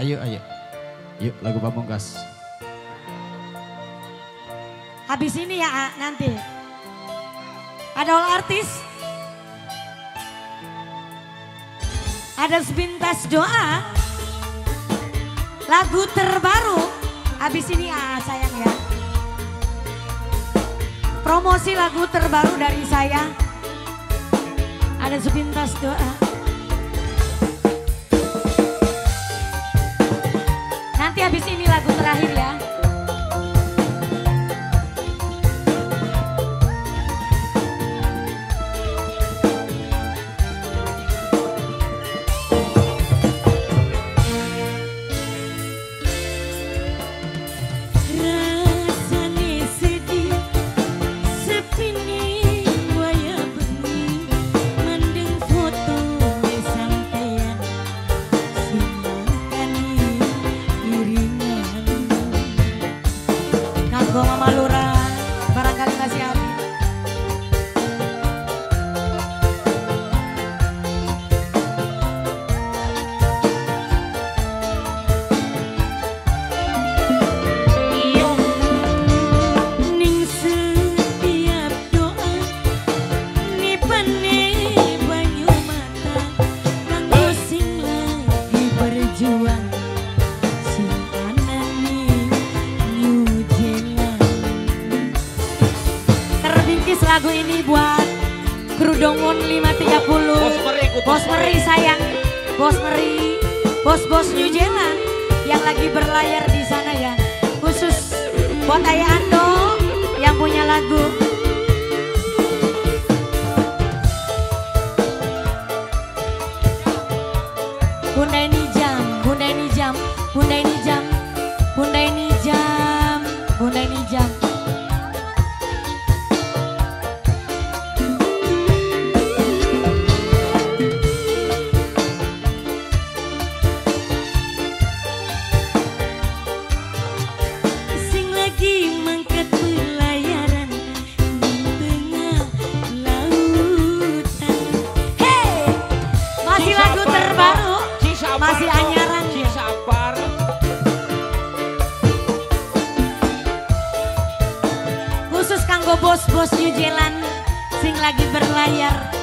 Ayo, ayo. Yuk lagu pamungkas. Habis ini ya nanti. Ada all artis. Ada sepintas doa. Lagu terbaru. Habis ini ya sayang ya. Promosi lagu terbaru dari saya. Ada sepintas doa. Habis ini lagu terakhir ya. Lagu ini buat Kerudungun 530 Bos Meri, ku Bos Meri. sayang. Bos Meri Bos-bos New Zealand Yang lagi berlayar di sana ya. Khusus buat Ayah Ando Yang punya lagu. Bunda ini jam Bunda ini jam Bunda ini jam Bunda ini jam Bunda ini jam bos-bos New Zealand sing lagi berlayar.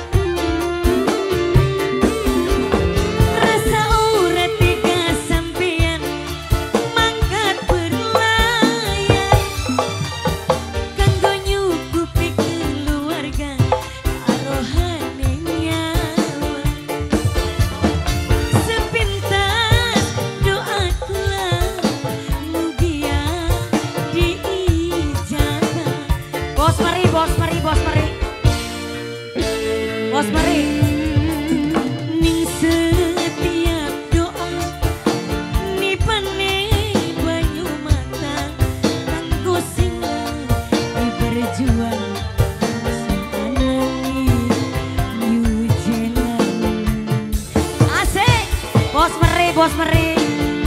Meri.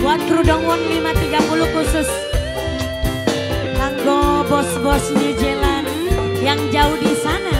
Buat kerudung Won 530 khusus. Kanggo bos-bos New Zealand yang jauh di sana.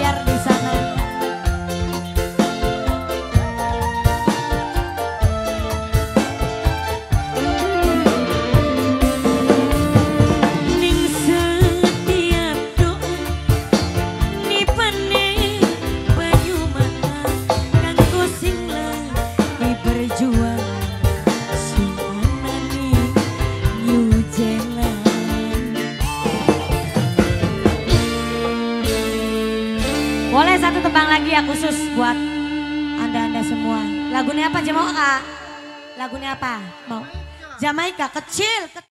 Lagi Tebang lagi ya khusus buat anda-anda semua. Lagunya apa Jamaika? Lagunya apa? Mau? Jamaika kecil.